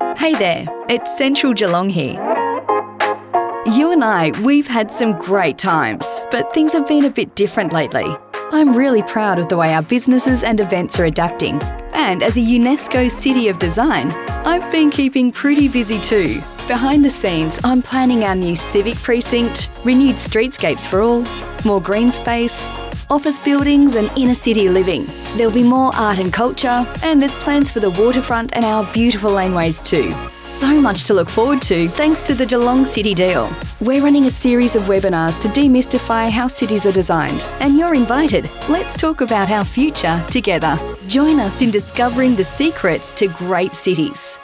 Hey there, it's Central Geelong here. You and I, we've had some great times, but things have been a bit different lately. I'm really proud of the way our businesses and events are adapting. And as a UNESCO City of Design, I've been keeping pretty busy too. Behind the scenes, I'm planning our new civic precinct, renewed streetscapes for all, more green space, office buildings and inner city living. There'll be more art and culture, and there's plans for the waterfront and our beautiful laneways too. So much to look forward to thanks to the Geelong City Deal. We're running a series of webinars to demystify how cities are designed, and you're invited. Let's talk about our future together. Join us in discovering the secrets to great cities.